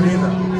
linda.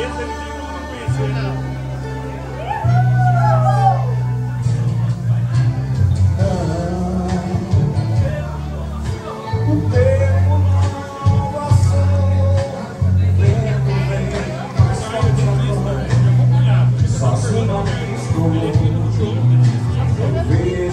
Esse o Chico não conhecer.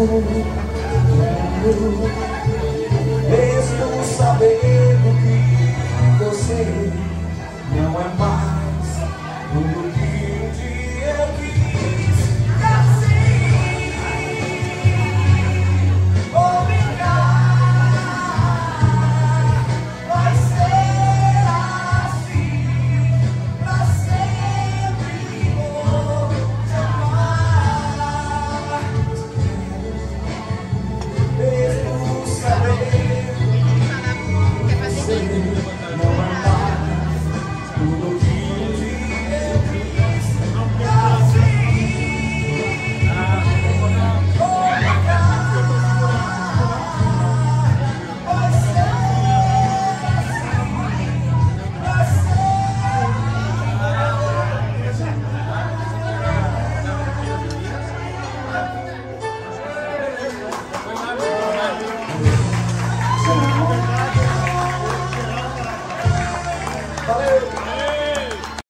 Oh.